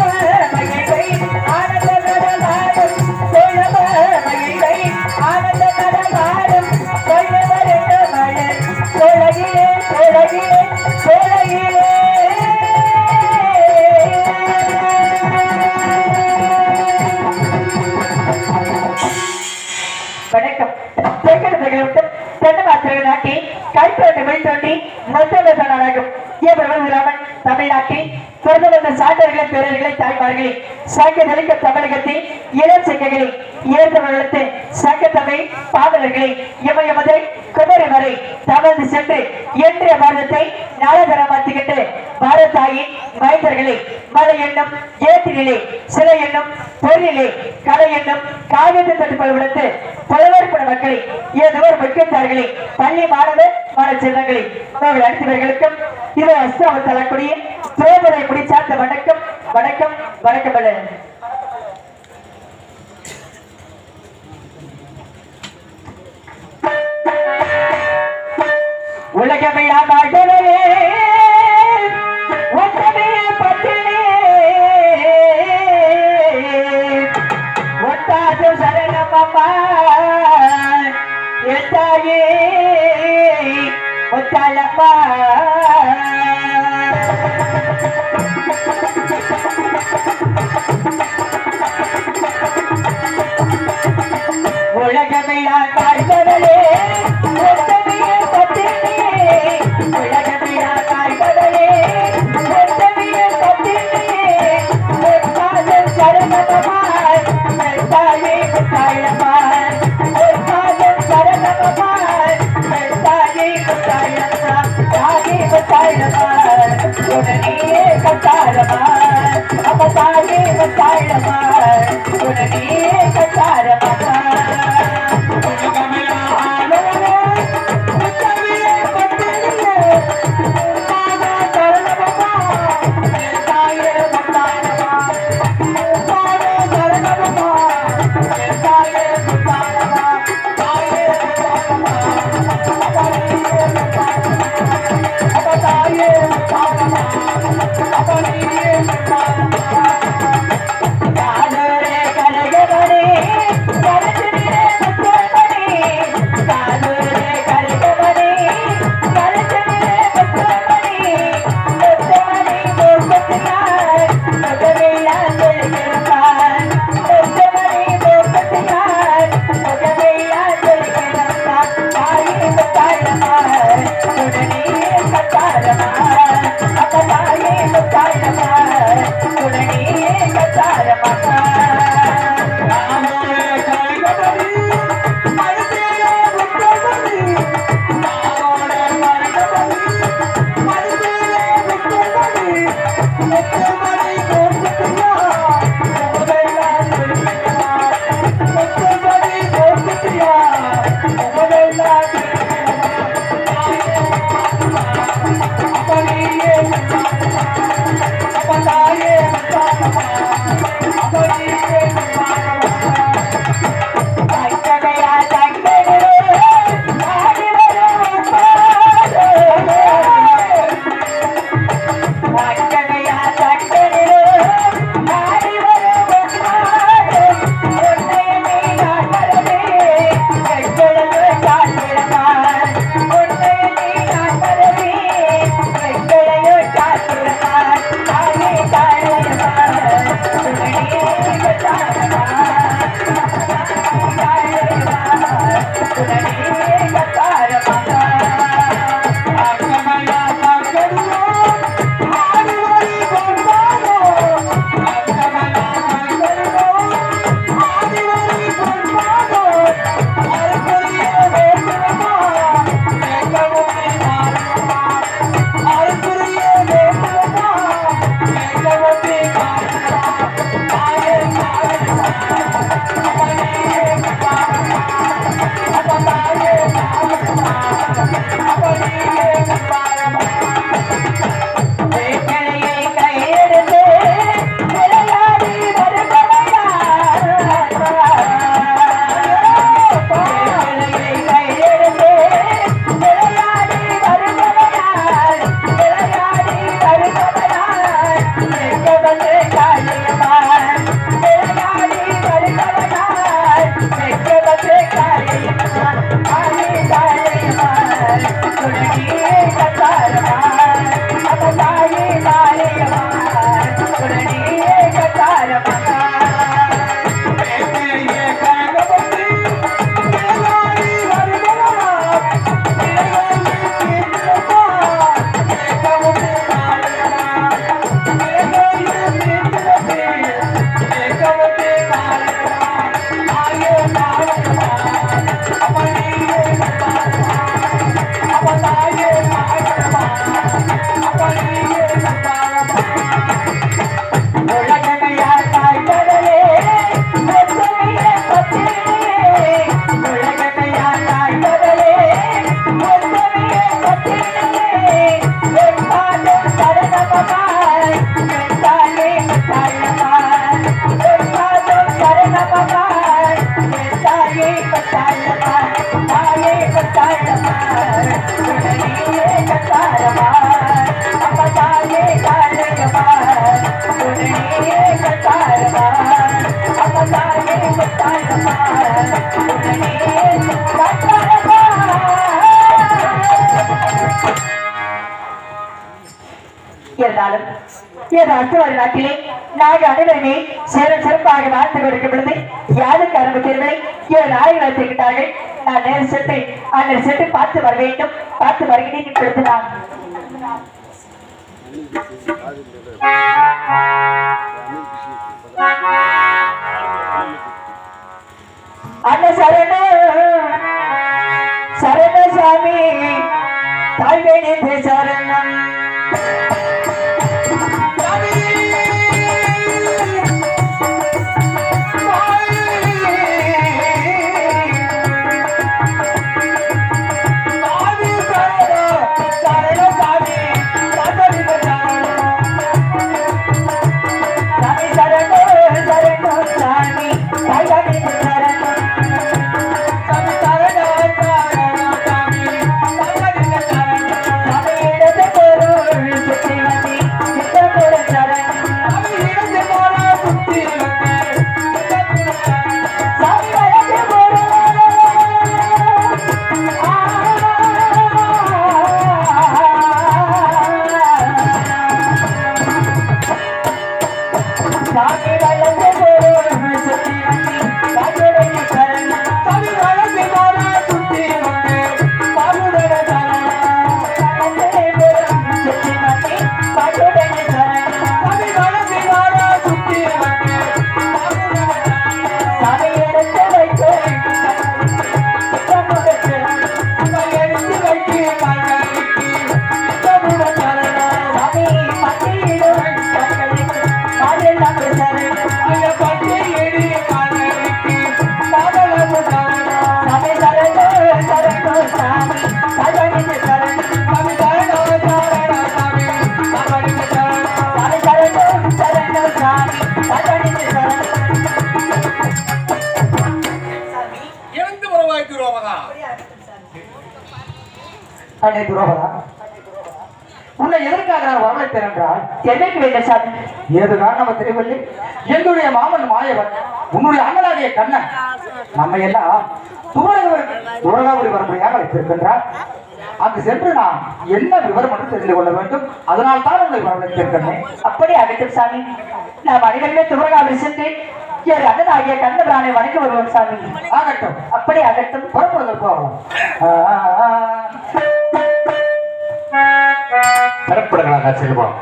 வணக்கம் தாய்மார்களை சங்க தமிழகத்தில் இளம் சங்கங்களை இழந்து சங்க தமிழ் பாடல்களை இமய முதல் குமரி வரை தவழ்ந்து சென்று இன்றைய பாரதத்தை நாளதரமாத்திக்கிட்டு பாரதாயின் மைந்தர்களை மலை என்னும் ஏத்தினிலே சிலை எண்ணம் பொருளிலே கலை என்னும் காவியத்தை தட்டுப்பல் விடுத்து புலவர்பட மக்களை ஏதோ ஒரு முக்கியத்தார்களை பள்ளி மாணவர் மாணவ செல்வங்களை உங்கள் அடுத்தவர்களுக்கும் இது அஸ்தாவ சோதனை துறைமுறை வணக்கம் வணக்கம் வணக்கம் அல்ல. உலகமையா வாழ்ந்தவரே ஒன்றமே பத்தினே ஒட்டாது சரணம் அம்மா. ಒಳಗ அத்துவாரி நாட்டிலே நாங்கள் அனைவருமே சேர சிறப்பாக வாழ்த்து கொடுக்கும் பொழுது யாருக்கு ஆரம்பித்தீர்கள் இவர் நாய் வைத்திருக்கிறார்கள் நான் நேரம் சென்று அண்ணன் சென்று பார்த்து வர வேண்டும். பார்த்து வருகிறேன் இப்பொழுது நான் அண்ணன் சரண சரண சாமி தாய்வேணி சரண. அன்னை துரோகரா உன்னை எதற்காக நான் வரவேற்றேன் என்றால் என்னைக்கு வேண்டும் சாமி? ஏது காரணம் தெரியவில்லை. என்னுடைய மாமன் மாயவன் உன்னுடைய அண்ணனாகிய கண்ணன் நம்ம எல்லாம் துவரகபுரி துவரகாபுரி வரும்படியாக வைத்திருக்கின்றார். அங்கு சென்று நான் என்ன விவரம் என்று தெரிந்து கொள்ள வேண்டும். அதனால் தான் உங்களை வரவேற்றிருக்கின்றேன் அப்படி அகட்டும் சாமி. நாம் அனைவருமே துவரகாவில் சென்று என் அண்ணன் ஆகிய கண்ணபிரானை வணங்கி வருவோம் சாமி. ஆகட்டும் அப்படி அகட்டும் புறப்படுதல் போகலாம். பெறப்படுகிறாங்க செல்வம்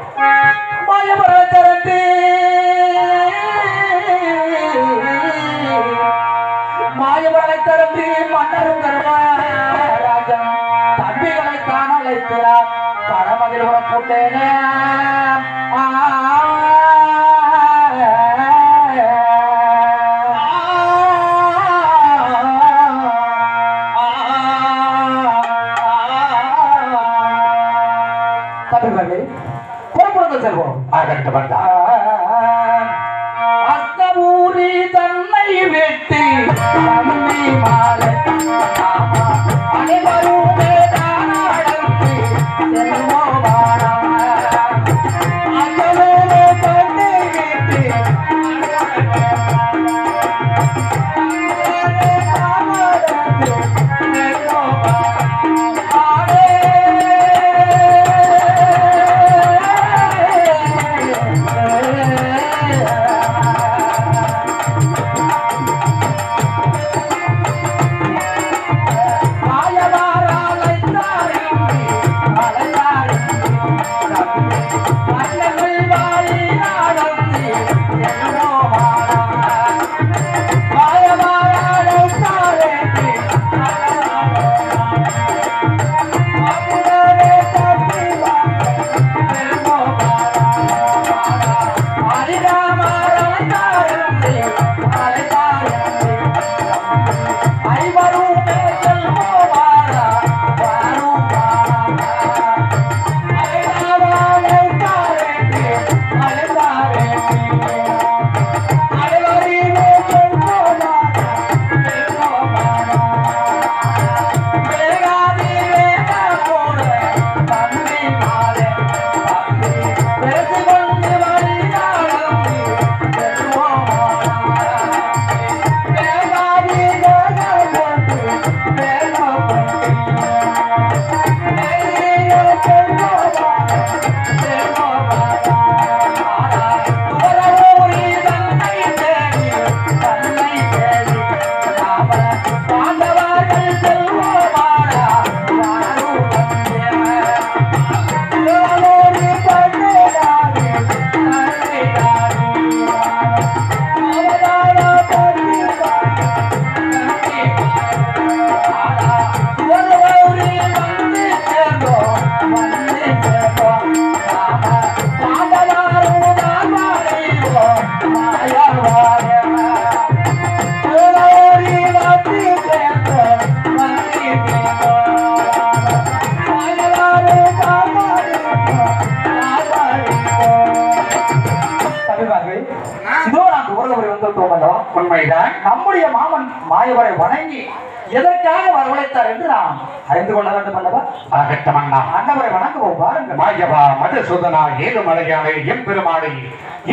நம்முடைய மாமன் மாயவரை வணங்கி எதற்காக வரவழைத்தார் என்று நாம் அறிந்து கொள்ள வேண்டும் அல்லவா? ஆகட்டும் அண்ணா அன்னவரை வணங்குவோம் வாருங்கள் மாயவா மதுசூதனா ஏழுமலையானே எம்பெருமானே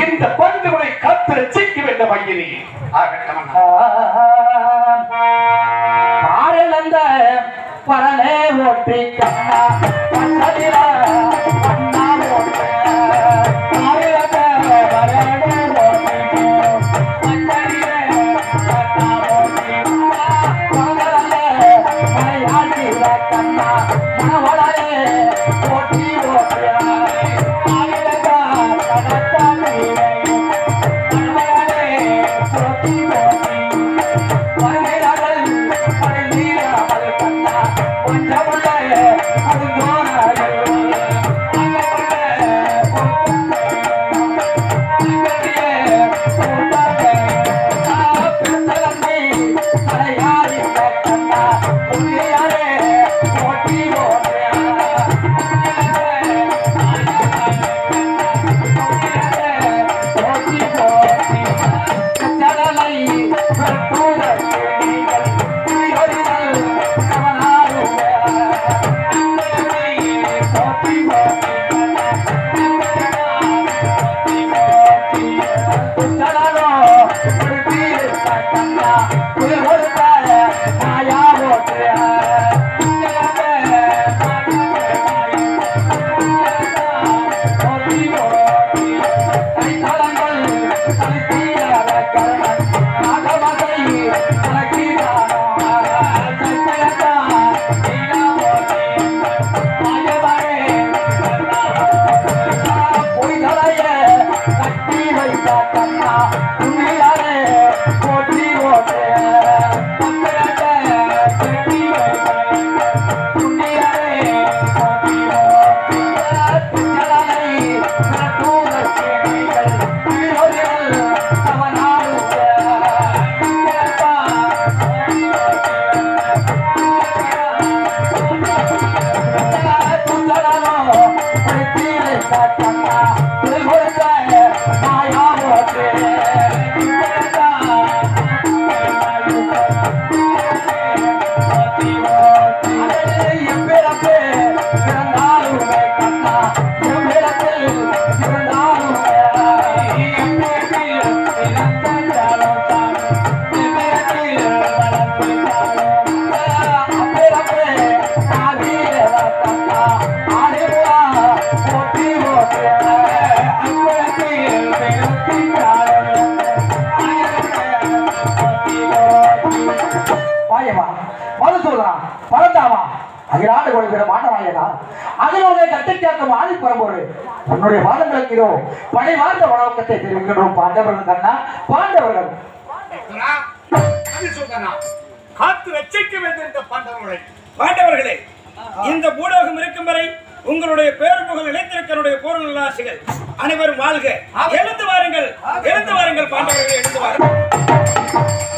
இந்த பந்துகளை காத்து ரசிக்க வேண்டும் ஐயனே ஆகட்டும் அண்ணா பாரலந்த பரலே ஓட்டி கண்ணா चंगा चंगा அகிலாண்டு கொடுக்கிற மாட்டவாயனா அதனுடைய கட்டை கேட்கும் ஆதி பரம்போடு உன்னுடைய வாதங்களுக்கு இதோ படை வாழ்ந்த வழக்கத்தை தெரிவிக்கின்றோம் பாண்டவர்கள் கண்ணா பாண்டவர்கள். காத்து ரசிக்க வேண்டியிருந்த பாண்டவர்களை பாண்டவர்களே இந்த பூலோகம் இருக்கும் வரை உங்களுடைய பேர் புகழ் நிலைத்திருக்கனுடைய பூர்ண நல்லாசிகள் அனைவரும் வாழ்க. எழுந்து வாருங்கள் எழுந்து வாருங்கள் பாண்டவர்களே எழுந்து வாருங்கள்.